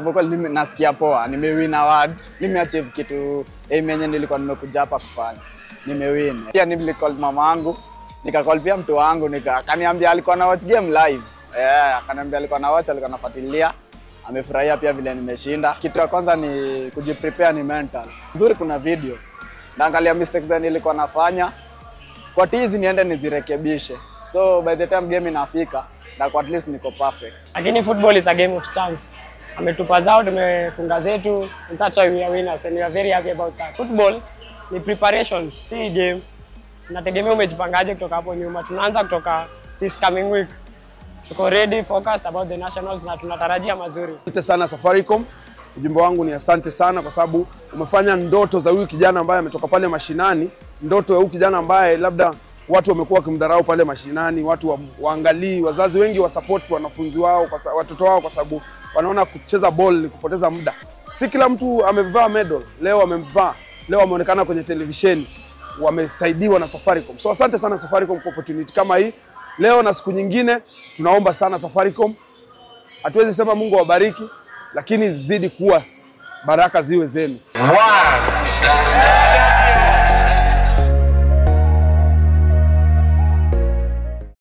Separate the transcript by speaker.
Speaker 1: nime- nasikia poa, nimewin award, nimeachieve kitu aim yenye nilikuwa nimekuja hapa kufanya, nimewin. Pia nilicall mama yangu, nikacall pia mtu wangu, akaniambia alikuwa na watch game live eh, akaniambia alikuwa na watch, alikuwa anafuatilia amefurahia pia vile nimeshinda. Kitu ya kwanza ni kujiprepare, ni mental nzuri. Kuna videos naangalia mistakes zenye nilikuwa nafanya kwa tizi, niende nizirekebishe, so by the time game inafika na kwa at least niko perfect.
Speaker 2: lakini football is a game of chance. Ametupa zao, tumefunga zetu, and that's why we are winners and we are very happy about that. Football ni preparation, si game. Nategemea umejipangaje kutoka hapo nyuma. Tunaanza kutoka this coming week. Tuko ready, focused about the nationals na tunatarajia mazuri.
Speaker 3: Asante sana Safaricom. Ujumbe wangu ni asante sana kwa sababu umefanya ndoto za huyu kijana ambaye ametoka pale mashinani, ndoto ya huyu kijana ambaye labda watu wamekuwa wakimdharau pale mashinani, watu wa, waangalii, wazazi wengi wa support wanafunzi wao kwa, watoto wao kwa sababu wanaona kucheza ball ni kupoteza muda. Si kila mtu amevaa medal, leo amevaa, leo ameonekana kwenye televisheni, wamesaidiwa na Safaricom. So asante sana Safaricom kwa opportunity kama hii. Leo na siku nyingine tunaomba sana Safaricom hatuwezi sema Mungu awabariki, lakini zidi kuwa baraka ziwe zenu.
Speaker 4: Stand